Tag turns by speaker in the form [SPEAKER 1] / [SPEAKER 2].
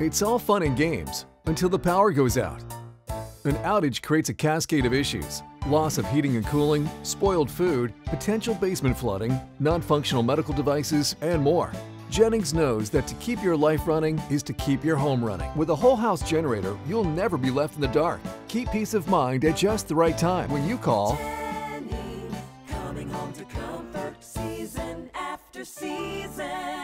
[SPEAKER 1] It's all fun and games until the power goes out. An outage creates a cascade of issues. Loss of heating and cooling, spoiled food, potential basement flooding, non-functional medical devices, and more. Jennings knows that to keep your life running is to keep your home running. With a whole house generator, you'll never be left in the dark. Keep peace of mind at just the right time when you call Jennings, season after season.